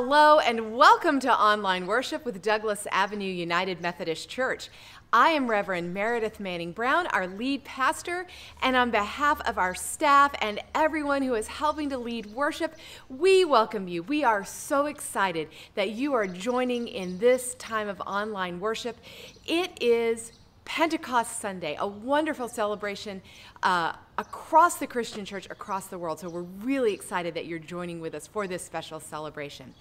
Hello and welcome to online worship with Douglas Avenue United Methodist Church. I am Reverend Meredith Manning Brown, our lead pastor, and on behalf of our staff and everyone who is helping to lead worship, we welcome you. We are so excited that you are joining in this time of online worship. It is Pentecost Sunday, a wonderful celebration uh, across the Christian church, across the world. So we're really excited that you're joining with us for this special celebration.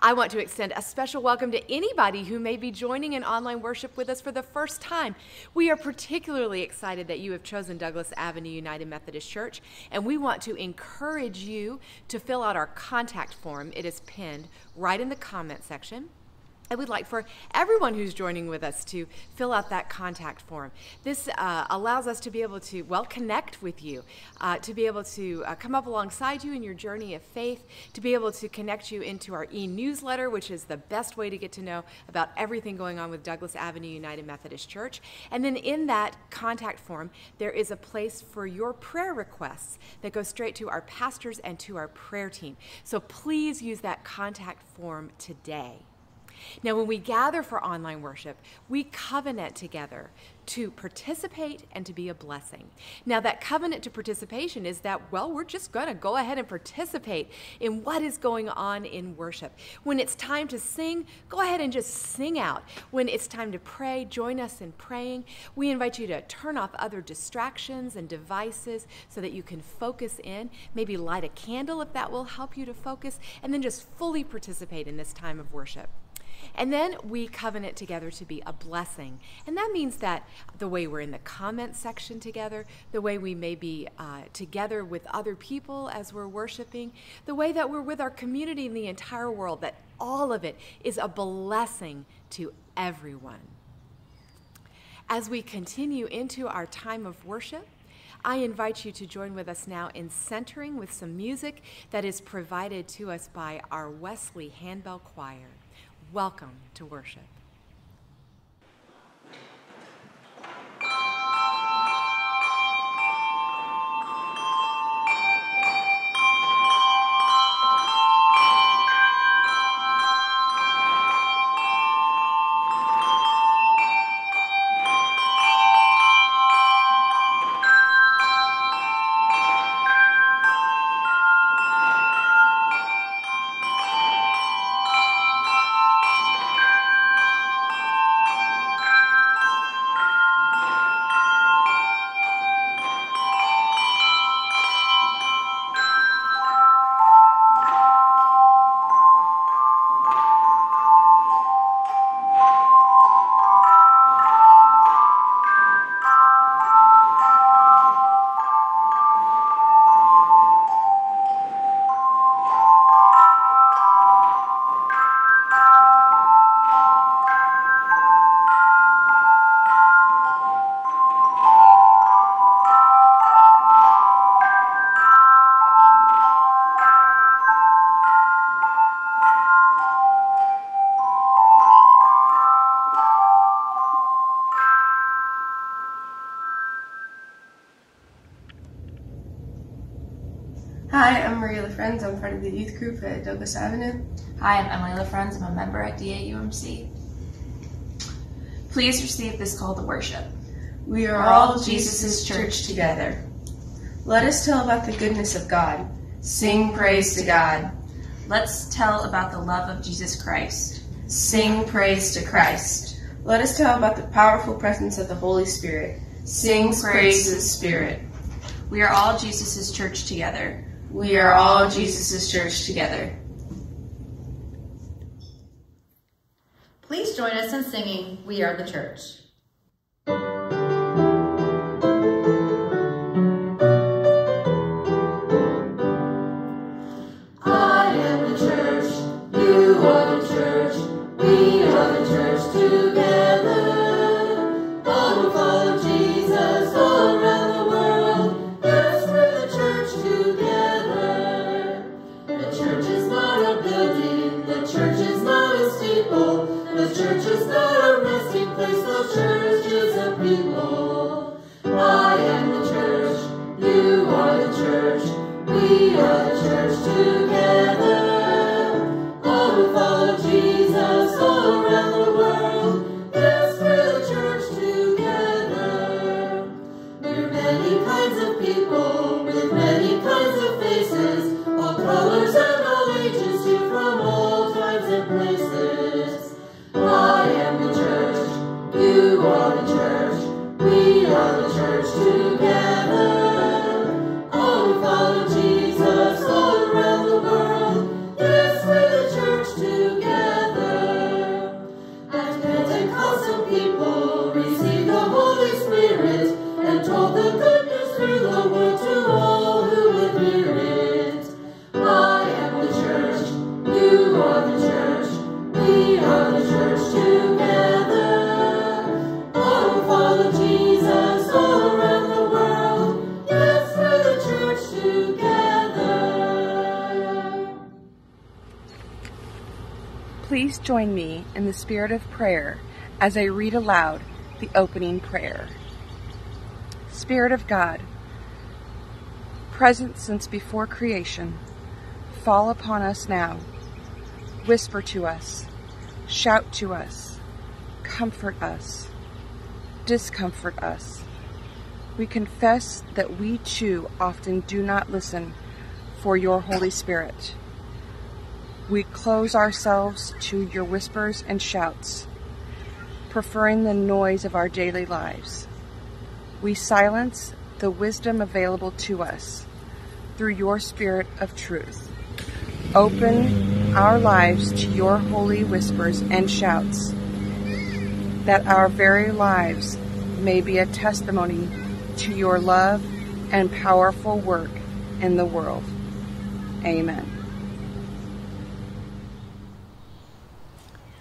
I want to extend a special welcome to anybody who may be joining in online worship with us for the first time. We are particularly excited that you have chosen Douglas Avenue United Methodist Church, and we want to encourage you to fill out our contact form. It is pinned right in the comment section. I would like for everyone who's joining with us to fill out that contact form. This uh, allows us to be able to, well, connect with you, uh, to be able to uh, come up alongside you in your journey of faith, to be able to connect you into our e newsletter, which is the best way to get to know about everything going on with Douglas Avenue United Methodist Church. And then in that contact form, there is a place for your prayer requests that go straight to our pastors and to our prayer team. So please use that contact form today. Now, when we gather for online worship, we covenant together to participate and to be a blessing. Now, that covenant to participation is that, well, we're just going to go ahead and participate in what is going on in worship. When it's time to sing, go ahead and just sing out. When it's time to pray, join us in praying. We invite you to turn off other distractions and devices so that you can focus in. Maybe light a candle if that will help you to focus, and then just fully participate in this time of worship. And then we covenant together to be a blessing. And that means that the way we're in the comment section together, the way we may be uh, together with other people as we're worshiping, the way that we're with our community in the entire world, that all of it is a blessing to everyone. As we continue into our time of worship, I invite you to join with us now in centering with some music that is provided to us by our Wesley Handbell Choir. Welcome to worship. LaFrenz. I'm part of the youth group at Douglas Avenue. Hi, I'm Emily LaFrenz. I'm a member at DAUMC. Please receive this call to worship. We are all Jesus' church together. Let us tell about the goodness of God. Sing praise to God. Let's tell about the love of Jesus Christ. Sing praise to Christ. Let us tell about the powerful presence of the Holy Spirit. Sing praise to the Spirit. We are all Jesus' church together. We are all Jesus' church together. Please join us in singing We Are the Church. We spirit of prayer as I read aloud the opening prayer. Spirit of God, present since before creation, fall upon us now. Whisper to us, shout to us, comfort us, discomfort us. We confess that we too often do not listen for your Holy Spirit. We close ourselves to your whispers and shouts, preferring the noise of our daily lives. We silence the wisdom available to us through your Spirit of truth. Open our lives to your holy whispers and shouts, that our very lives may be a testimony to your love and powerful work in the world. Amen.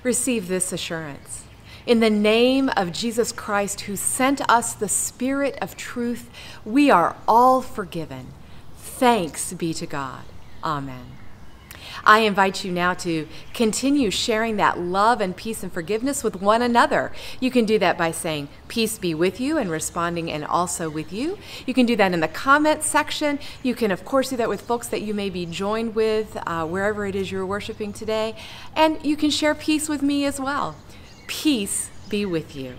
Receive this assurance. In the name of Jesus Christ, who sent us the Spirit of truth, we are all forgiven. Thanks be to God. Amen. I invite you now to continue sharing that love and peace and forgiveness with one another. You can do that by saying, Peace be with you, and responding, and also with you. You can do that in the comments section. You can, of course, do that with folks that you may be joined with uh, wherever it is you're worshiping today. And you can share peace with me as well. Peace be with you.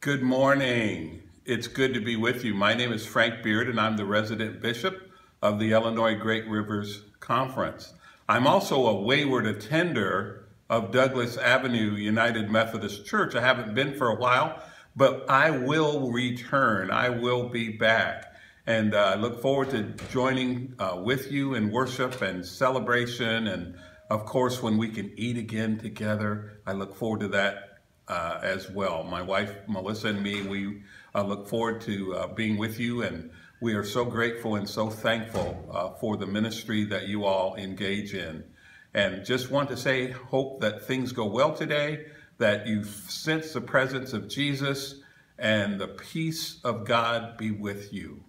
Good morning. It's good to be with you. My name is Frank Beard, and I'm the resident bishop of the Illinois Great Rivers Conference. I'm also a wayward attender of Douglas Avenue United Methodist Church. I haven't been for a while, but I will return. I will be back. And uh, I look forward to joining uh, with you in worship and celebration. And of course, when we can eat again together, I look forward to that uh, as well. My wife, Melissa, and me, we uh, look forward to uh, being with you and we are so grateful and so thankful uh, for the ministry that you all engage in. And just want to say, hope that things go well today, that you sense the presence of Jesus, and the peace of God be with you.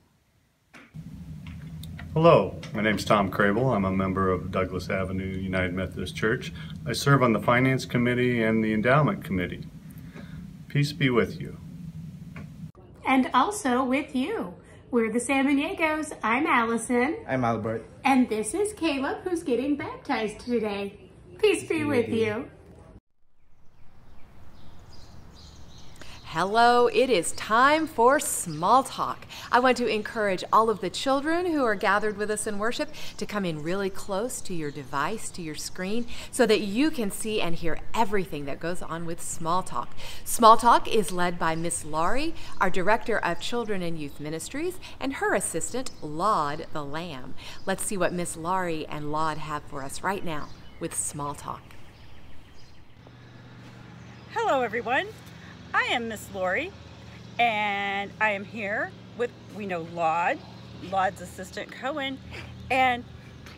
Hello, my name is Tom Crable. I'm a member of Douglas Avenue United Methodist Church. I serve on the Finance Committee and the Endowment Committee. Peace be with you. And also with you. We're the San Samaniegos. I'm Allison. I'm Albert. And this is Caleb, who's getting baptized today. Peace be with you. Hello, it is time for small talk. I want to encourage all of the children who are gathered with us in worship to come in really close to your device, to your screen, so that you can see and hear everything that goes on with small talk. Small talk is led by Miss Laurie, our Director of Children and Youth Ministries, and her assistant, Laud the Lamb. Let's see what Miss Laurie and Laud have for us right now with small talk. Hello, everyone. I am Miss Lori, and I am here with, we know Laud, Laud's assistant Cohen, and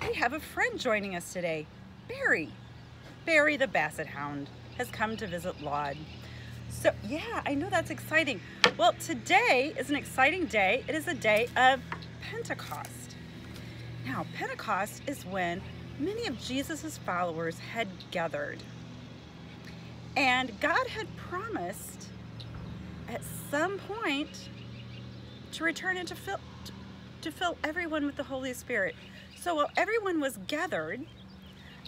we have a friend joining us today, Barry. Barry the Basset Hound has come to visit Laud. So yeah, I know that's exciting. Well, today is an exciting day. It is a day of Pentecost. Now, Pentecost is when many of Jesus's followers had gathered. And God had promised at some point to return and to fill, to fill everyone with the Holy Spirit. So while everyone was gathered,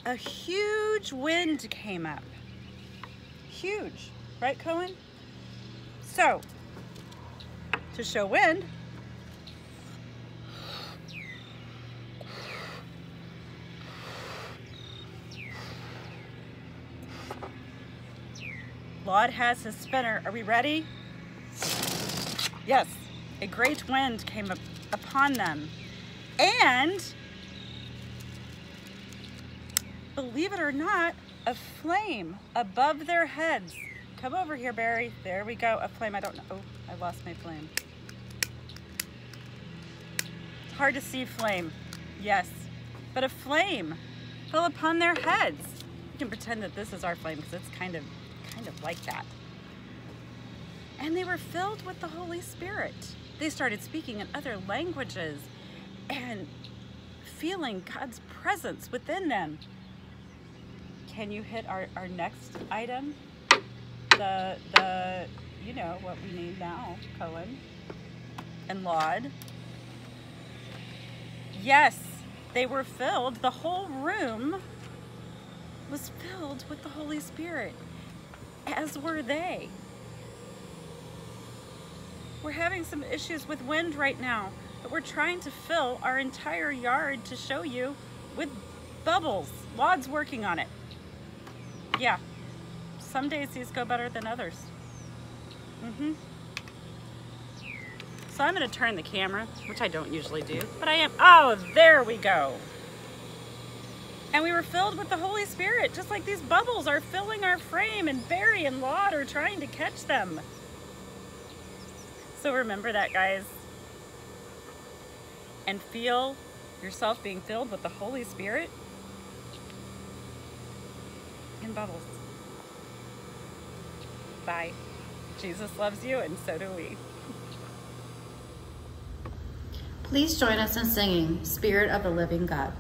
a huge wind came up. Huge, right Cohen? So, to show wind, Laud has his spinner. Are we ready? Yes, a great wind came up upon them. And, believe it or not, a flame above their heads. Come over here, Barry. There we go. A flame. I don't know. Oh, I lost my flame. It's hard to see flame. Yes. But a flame fell upon their heads. We can pretend that this is our flame because it's kind of, kind of like that and they were filled with the Holy Spirit. They started speaking in other languages and feeling God's presence within them. Can you hit our, our next item? The, the, you know what we need now, Cohen and Laud. Yes, they were filled. The whole room was filled with the Holy Spirit, as were they. We're having some issues with wind right now, but we're trying to fill our entire yard to show you with bubbles. Laud's working on it. Yeah, some days these go better than others. Mm-hmm. So I'm going to turn the camera, which I don't usually do, but I am. Oh, there we go. And we were filled with the Holy Spirit, just like these bubbles are filling our frame, and Barry and Laud are trying to catch them. So remember that, guys. And feel yourself being filled with the Holy Spirit in bubbles. Bye. Jesus loves you, and so do we. Please join us in singing Spirit of the Living God.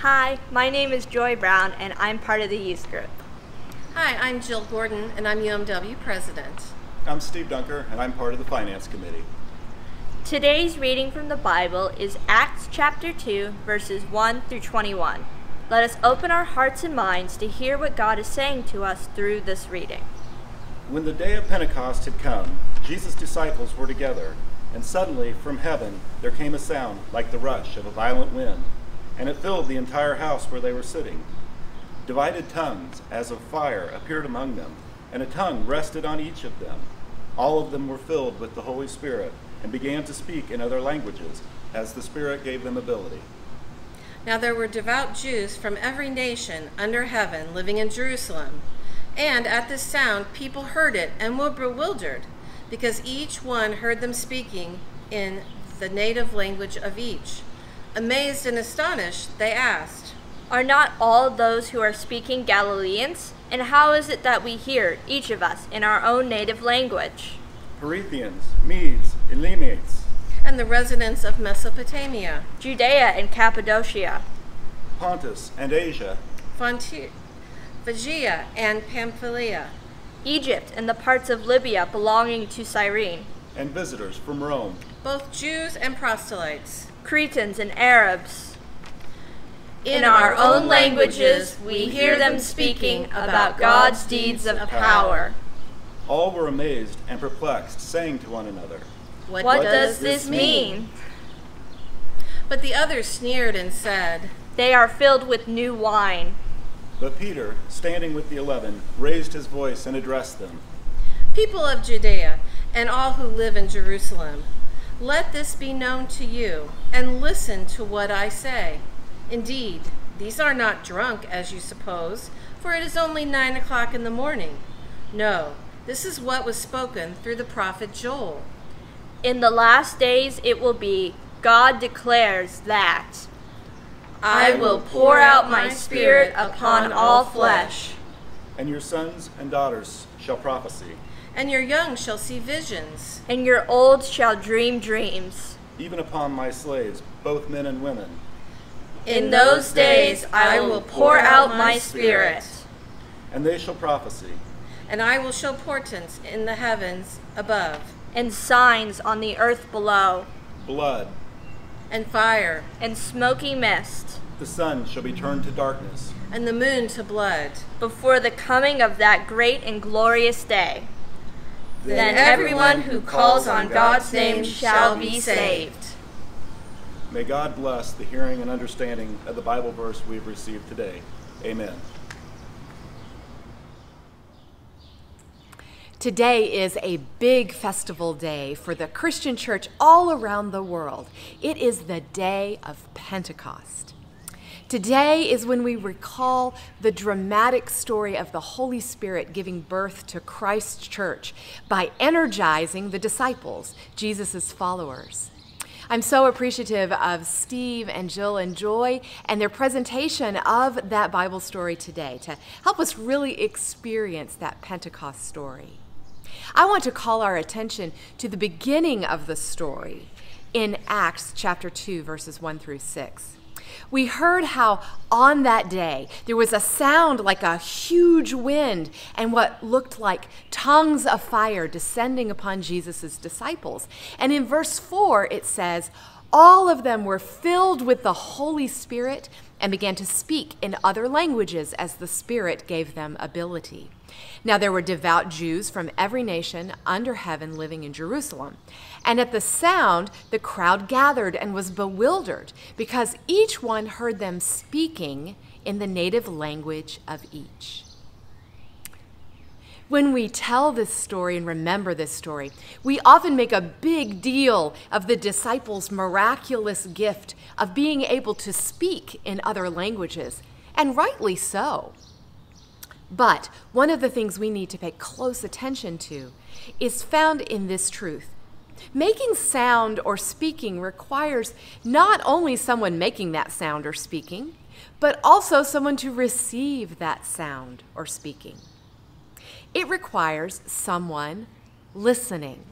Hi, my name is Joy Brown, and I'm part of the youth group. Hi, I'm Jill Gordon, and I'm UMW president. I'm Steve Dunker, and I'm part of the finance committee. Today's reading from the Bible is Acts chapter 2, verses 1 through 21. Let us open our hearts and minds to hear what God is saying to us through this reading. When the day of Pentecost had come, Jesus' disciples were together, and suddenly from heaven there came a sound like the rush of a violent wind and it filled the entire house where they were sitting. Divided tongues, as of fire, appeared among them, and a tongue rested on each of them. All of them were filled with the Holy Spirit and began to speak in other languages, as the Spirit gave them ability. Now there were devout Jews from every nation under heaven living in Jerusalem. And at this sound, people heard it and were bewildered, because each one heard them speaking in the native language of each. Amazed and astonished, they asked, Are not all those who are speaking Galileans? And how is it that we hear, each of us, in our own native language? Parthians, Medes, Elamites, and the residents of Mesopotamia, Judea and Cappadocia, Pontus and Asia, Phrygia and Pamphylia, Egypt and the parts of Libya belonging to Cyrene, and visitors from Rome, both Jews and proselytes. Cretans and Arabs. In our own languages, we hear them speaking about God's deeds of power. All were amazed and perplexed, saying to one another, What, what does this mean? But the others sneered and said, They are filled with new wine. But Peter, standing with the eleven, raised his voice and addressed them People of Judea and all who live in Jerusalem. Let this be known to you, and listen to what I say. Indeed, these are not drunk, as you suppose, for it is only nine o'clock in the morning. No, this is what was spoken through the prophet Joel. In the last days it will be, God declares that I will pour out my spirit upon all flesh. And your sons and daughters shall prophesy. And your young shall see visions. And your old shall dream dreams. Even upon my slaves, both men and women. In those days I will pour out my spirit. And they shall prophesy. And I will show portents in the heavens above. And signs on the earth below. Blood. And fire. And smoky mist. The sun shall be turned to darkness. And the moon to blood. Before the coming of that great and glorious day. Then everyone who calls on God's name shall be saved. May God bless the hearing and understanding of the Bible verse we've received today. Amen. Today is a big festival day for the Christian church all around the world. It is the day of Pentecost. Today is when we recall the dramatic story of the Holy Spirit giving birth to Christ's church by energizing the disciples, Jesus' followers. I'm so appreciative of Steve and Jill and Joy and their presentation of that Bible story today to help us really experience that Pentecost story. I want to call our attention to the beginning of the story in Acts chapter 2, verses 1 through 6. We heard how on that day there was a sound like a huge wind and what looked like tongues of fire descending upon Jesus' disciples. And in verse 4, it says, All of them were filled with the Holy Spirit and began to speak in other languages as the Spirit gave them ability. Now there were devout Jews from every nation under heaven living in Jerusalem. And at the sound, the crowd gathered and was bewildered because each one heard them speaking in the native language of each. When we tell this story and remember this story, we often make a big deal of the disciples' miraculous gift of being able to speak in other languages, and rightly so. But one of the things we need to pay close attention to is found in this truth. Making sound or speaking requires not only someone making that sound or speaking, but also someone to receive that sound or speaking. It requires someone listening.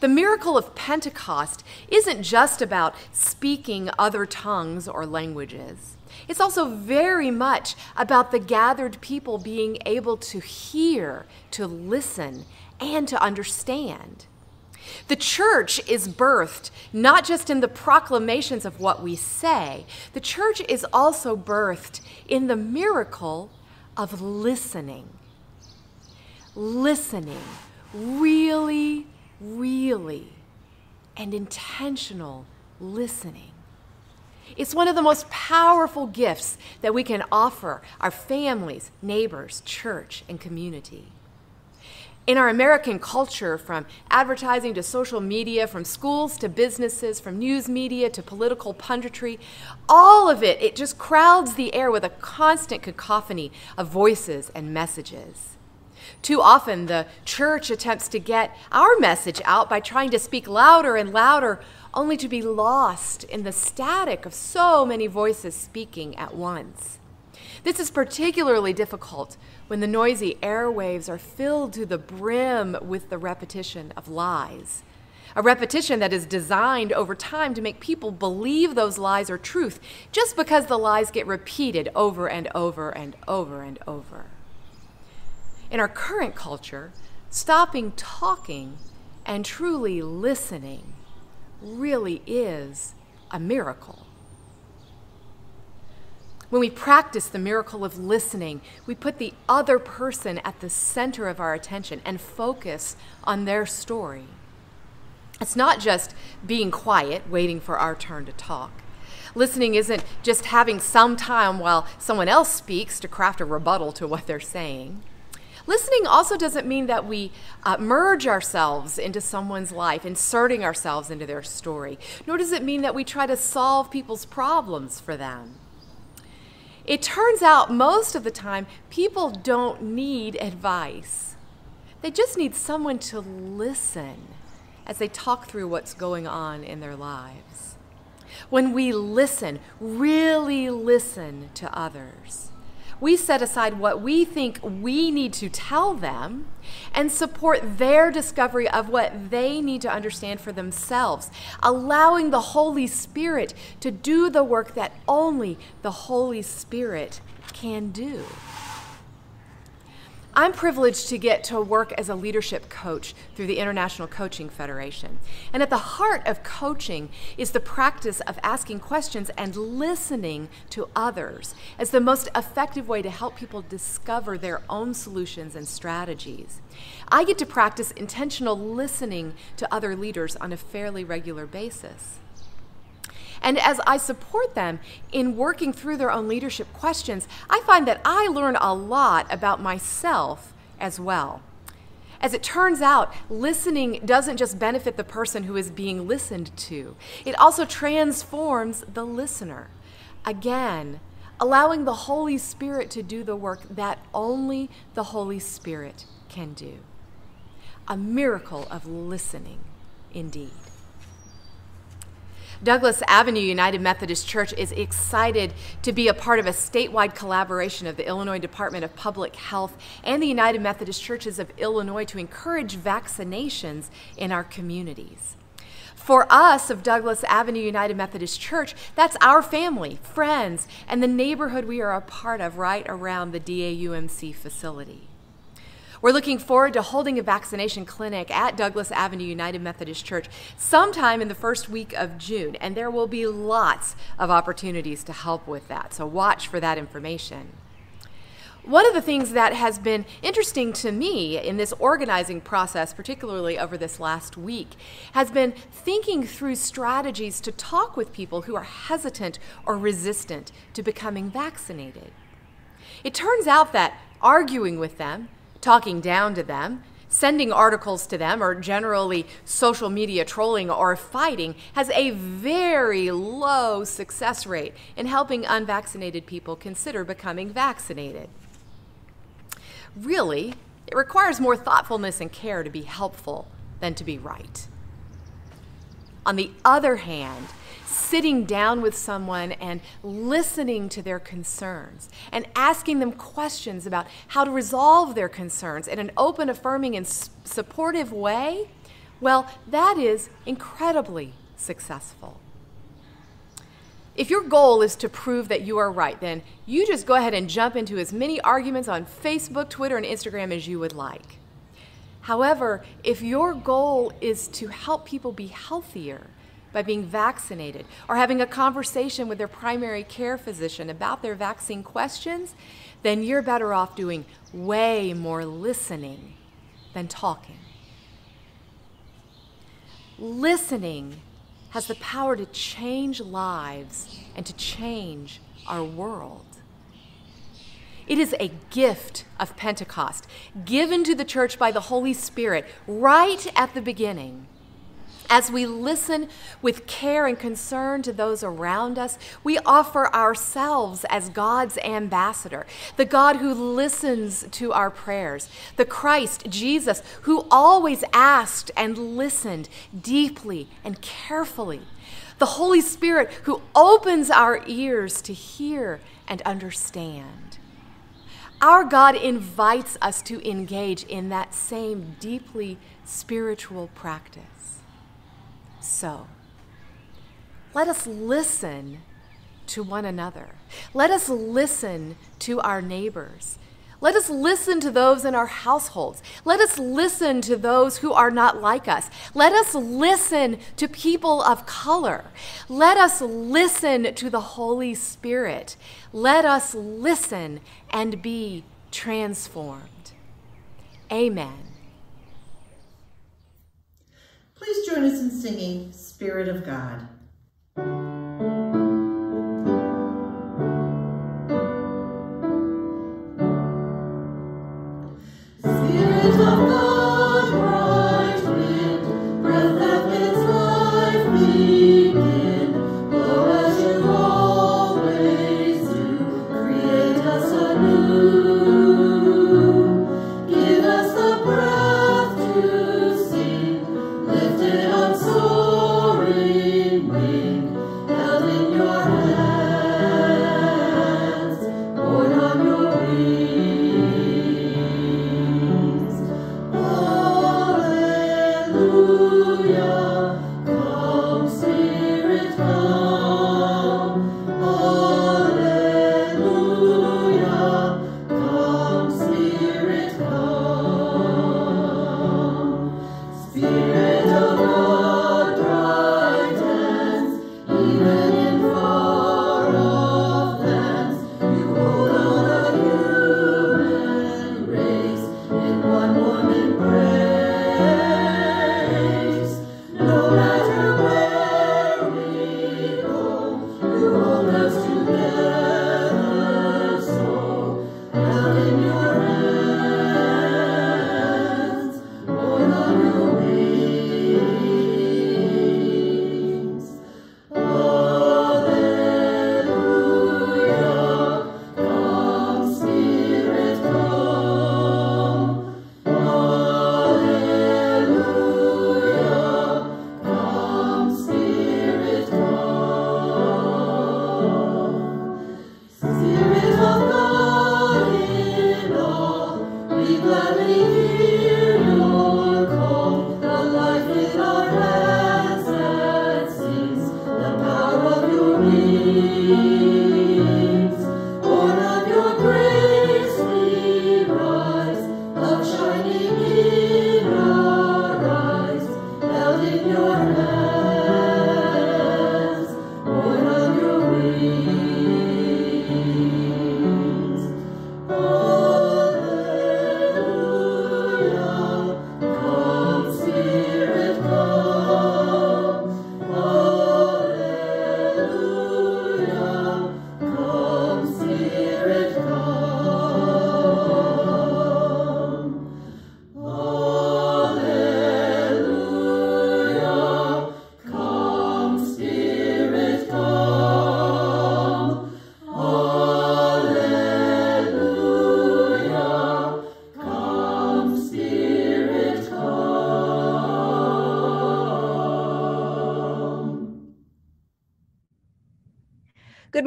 The miracle of Pentecost isn't just about speaking other tongues or languages. It's also very much about the gathered people being able to hear, to listen, and to understand. The church is birthed not just in the proclamations of what we say, the church is also birthed in the miracle of listening. Listening, really, really, and intentional listening. It's one of the most powerful gifts that we can offer our families, neighbors, church, and community. In our American culture, from advertising to social media, from schools to businesses, from news media to political punditry, all of it, it just crowds the air with a constant cacophony of voices and messages. Too often, the church attempts to get our message out by trying to speak louder and louder only to be lost in the static of so many voices speaking at once. This is particularly difficult when the noisy airwaves are filled to the brim with the repetition of lies. A repetition that is designed over time to make people believe those lies are truth just because the lies get repeated over and over and over and over. In our current culture, stopping talking and truly listening really is a miracle. When we practice the miracle of listening, we put the other person at the center of our attention and focus on their story. It's not just being quiet, waiting for our turn to talk. Listening isn't just having some time while someone else speaks to craft a rebuttal to what they're saying. Listening also doesn't mean that we uh, merge ourselves into someone's life, inserting ourselves into their story, nor does it mean that we try to solve people's problems for them. It turns out most of the time, people don't need advice. They just need someone to listen as they talk through what's going on in their lives. When we listen, really listen to others, we set aside what we think we need to tell them and support their discovery of what they need to understand for themselves, allowing the Holy Spirit to do the work that only the Holy Spirit can do. I'm privileged to get to work as a leadership coach through the International Coaching Federation. And at the heart of coaching is the practice of asking questions and listening to others as the most effective way to help people discover their own solutions and strategies. I get to practice intentional listening to other leaders on a fairly regular basis. And as I support them in working through their own leadership questions, I find that I learn a lot about myself as well. As it turns out, listening doesn't just benefit the person who is being listened to, it also transforms the listener. Again, allowing the Holy Spirit to do the work that only the Holy Spirit can do. A miracle of listening, indeed. Douglas Avenue United Methodist Church is excited to be a part of a statewide collaboration of the Illinois Department of Public Health and the United Methodist Churches of Illinois to encourage vaccinations in our communities. For us of Douglas Avenue United Methodist Church, that's our family, friends, and the neighborhood we are a part of right around the DAUMC facility. We're looking forward to holding a vaccination clinic at Douglas Avenue United Methodist Church sometime in the first week of June, and there will be lots of opportunities to help with that. So watch for that information. One of the things that has been interesting to me in this organizing process, particularly over this last week, has been thinking through strategies to talk with people who are hesitant or resistant to becoming vaccinated. It turns out that arguing with them, talking down to them, sending articles to them, or generally social media trolling or fighting has a very low success rate in helping unvaccinated people consider becoming vaccinated. Really, it requires more thoughtfulness and care to be helpful than to be right. On the other hand, sitting down with someone and listening to their concerns and asking them questions about how to resolve their concerns in an open, affirming, and supportive way, well, that is incredibly successful. If your goal is to prove that you are right, then you just go ahead and jump into as many arguments on Facebook, Twitter, and Instagram as you would like. However, if your goal is to help people be healthier, by being vaccinated or having a conversation with their primary care physician about their vaccine questions, then you're better off doing way more listening than talking. Listening has the power to change lives and to change our world. It is a gift of Pentecost given to the church by the Holy Spirit right at the beginning as we listen with care and concern to those around us, we offer ourselves as God's ambassador, the God who listens to our prayers, the Christ, Jesus, who always asked and listened deeply and carefully, the Holy Spirit who opens our ears to hear and understand. Our God invites us to engage in that same deeply spiritual practice. So, let us listen to one another. Let us listen to our neighbors. Let us listen to those in our households. Let us listen to those who are not like us. Let us listen to people of color. Let us listen to the Holy Spirit. Let us listen and be transformed. Amen. Please join us in singing Spirit of God.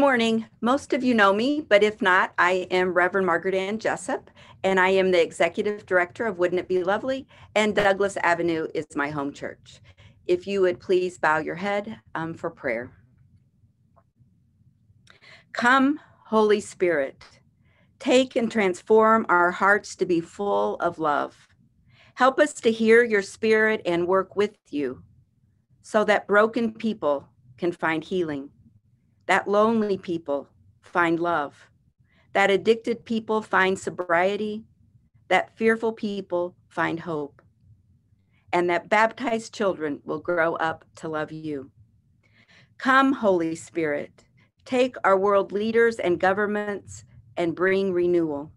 Morning. Most of you know me, but if not, I am Reverend Margaret Ann Jessup, and I am the Executive Director of Wouldn't It Be Lovely, and Douglas Avenue is my home church. If you would please bow your head um, for prayer. Come, Holy Spirit, take and transform our hearts to be full of love. Help us to hear your spirit and work with you so that broken people can find healing, that lonely people find love, that addicted people find sobriety, that fearful people find hope, and that baptized children will grow up to love you. Come, Holy Spirit, take our world leaders and governments and bring renewal.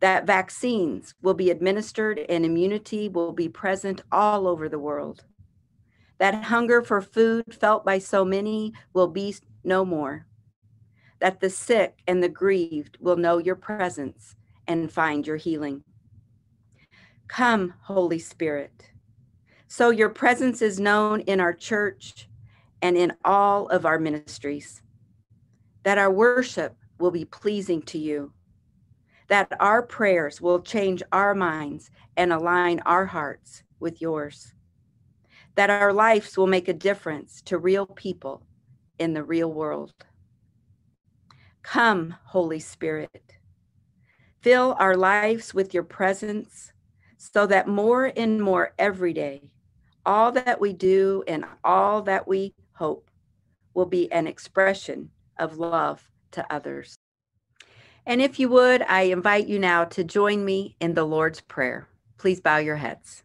That vaccines will be administered and immunity will be present all over the world that hunger for food felt by so many will be no more. That the sick and the grieved will know your presence and find your healing. Come, Holy Spirit. So your presence is known in our church and in all of our ministries. That our worship will be pleasing to you. That our prayers will change our minds and align our hearts with yours that our lives will make a difference to real people in the real world. Come, Holy Spirit. Fill our lives with your presence so that more and more every day, all that we do and all that we hope will be an expression of love to others. And if you would, I invite you now to join me in the Lord's Prayer. Please bow your heads.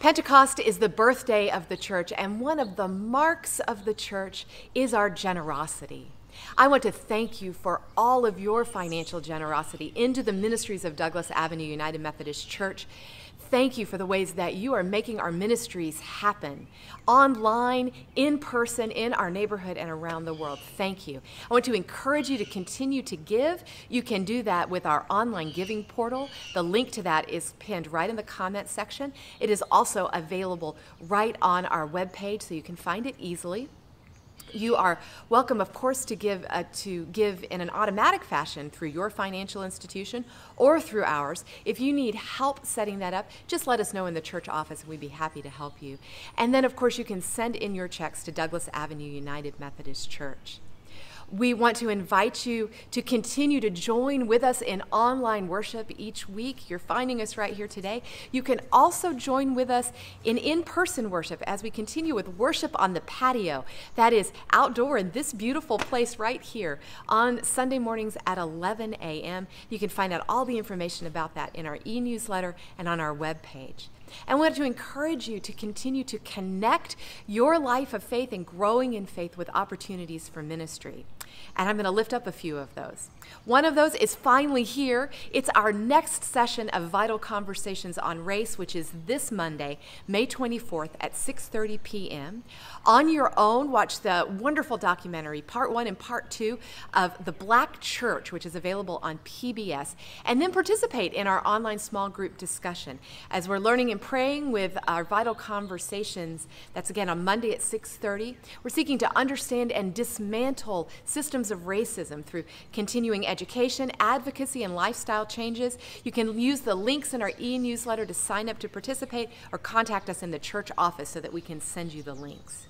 Pentecost is the birthday of the church, and one of the marks of the church is our generosity. I want to thank you for all of your financial generosity into the ministries of Douglas Avenue United Methodist Church thank you for the ways that you are making our ministries happen online, in person, in our neighborhood, and around the world. Thank you. I want to encourage you to continue to give. You can do that with our online giving portal. The link to that is pinned right in the comment section. It is also available right on our webpage, so you can find it easily. You are welcome, of course, to give uh, to give in an automatic fashion through your financial institution or through ours. If you need help setting that up, just let us know in the church office, and we'd be happy to help you. And then, of course, you can send in your checks to Douglas Avenue United Methodist Church. We want to invite you to continue to join with us in online worship each week. You're finding us right here today. You can also join with us in in person worship as we continue with worship on the patio. That is outdoor in this beautiful place right here on Sunday mornings at 11 a.m. You can find out all the information about that in our e newsletter and on our webpage. And we want to encourage you to continue to connect your life of faith and growing in faith with opportunities for ministry. And I'm going to lift up a few of those. One of those is finally here. It's our next session of Vital Conversations on Race, which is this Monday, May 24th at 6:30 p.m. On your own, watch the wonderful documentary, part one and part two of The Black Church, which is available on PBS, and then participate in our online small group discussion as we're learning and praying with our Vital Conversations. That's again on Monday at 6:30. We're seeking to understand and dismantle systems of racism through continuing education, advocacy, and lifestyle changes. You can use the links in our e newsletter to sign up to participate or contact us in the church office so that we can send you the links.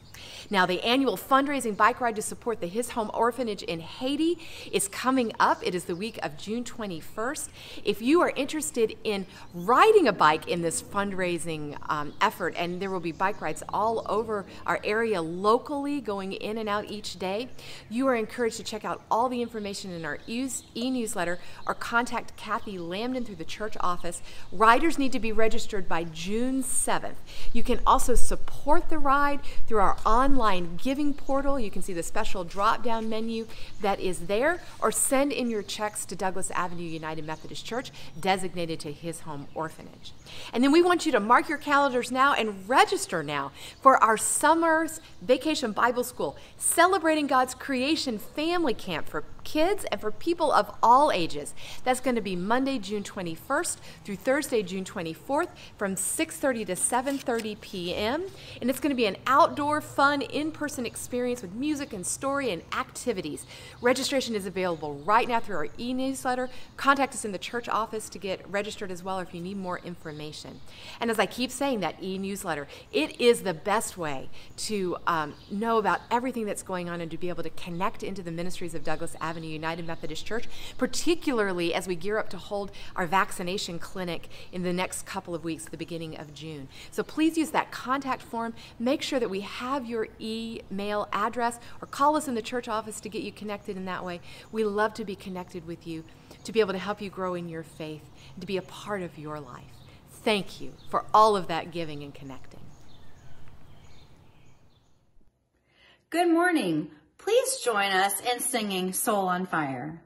Now, the annual fundraising bike ride to support the His Home Orphanage in Haiti is coming up. It is the week of June 21st. If you are interested in riding a bike in this fundraising um, effort, and there will be bike rides all over our area locally going in and out each day, you are encouraged to check out all the information in our e newsletter or contact Kathy Lambden through the church office. Riders need to be registered by June 7th. You can also support the ride through our online giving portal. You can see the special drop down menu that is there, or send in your checks to Douglas Avenue United Methodist Church, designated to his home orphanage. And then we want you to mark your calendars now and register now for our summer's vacation Bible school, celebrating God's creation family camp for kids and for people of all ages. That's going to be Monday, June 21st through Thursday, June 24th from 6:30 to 7:30 p.m. And it's going to be an outdoor fun in-person experience with music and story and activities. Registration is available right now through our e-newsletter. Contact us in the church office to get registered as well or if you need more information. And as I keep saying that e-newsletter, it is the best way to um, know about everything that's going on and to be able to connect into the ministries of Douglas Avenue United Methodist Church, particularly as we gear up to hold our vaccination clinic in the next couple of weeks, the beginning of June. So please use that contact form. Make sure that we have your email address or call us in the church office to get you connected in that way. We love to be connected with you, to be able to help you grow in your faith, to be a part of your life. Thank you for all of that giving and connecting. Good morning. Please join us in singing Soul on Fire.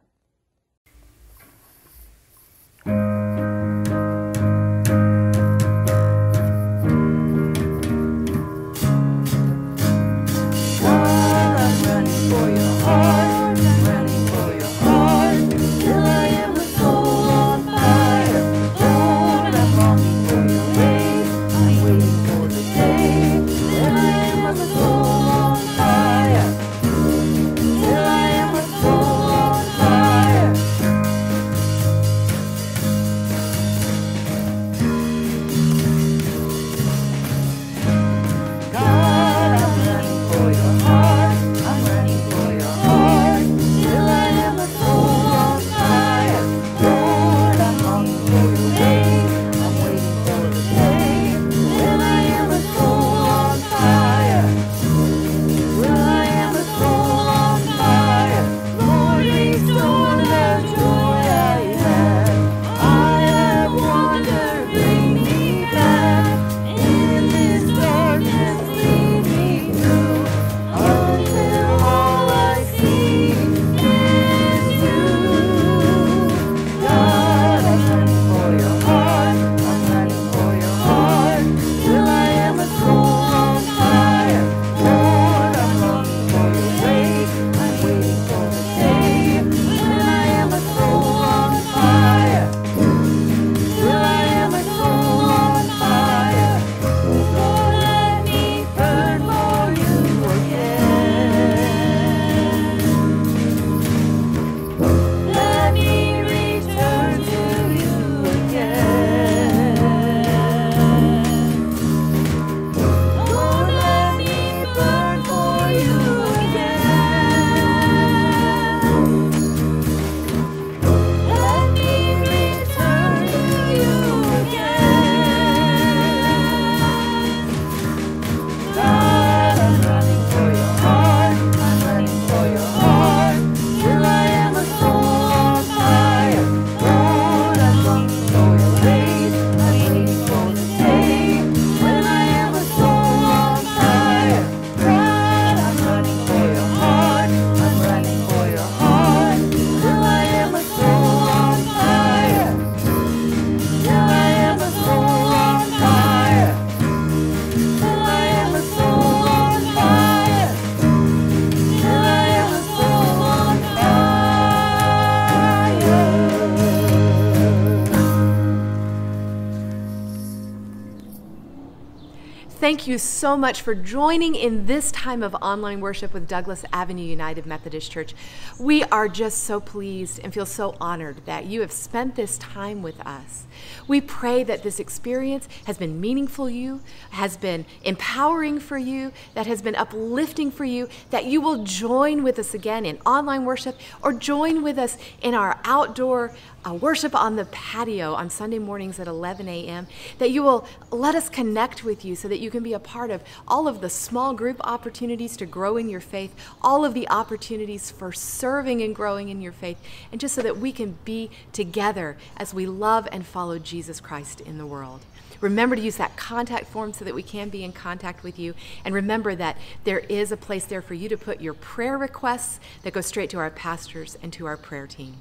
You so much for joining in this time of online worship with Douglas Avenue United Methodist Church. We are just so pleased and feel so honored that you have spent this time with us. We pray that this experience has been meaningful you, has been empowering for you, that has been uplifting for you, that you will join with us again in online worship or join with us in our outdoor uh, worship on the patio on Sunday mornings at 11 a.m., that you will let us connect with you so that you can be a part of all of the small group opportunities to grow in your faith, all of the opportunities for serving and growing in your faith, and just so that we can be together as we love and follow Jesus Christ in the world. Remember to use that contact form so that we can be in contact with you. And remember that there is a place there for you to put your prayer requests that go straight to our pastors and to our prayer team.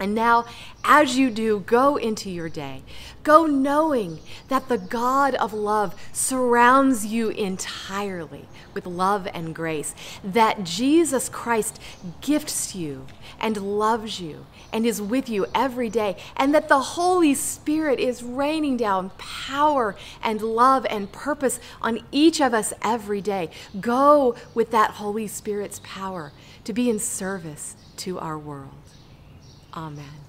And now, as you do, go into your day. Go knowing that the God of love surrounds you entirely with love and grace, that Jesus Christ gifts you and loves you and is with you every day, and that the Holy Spirit is raining down power and love and purpose on each of us every day. Go with that Holy Spirit's power to be in service to our world. Amen.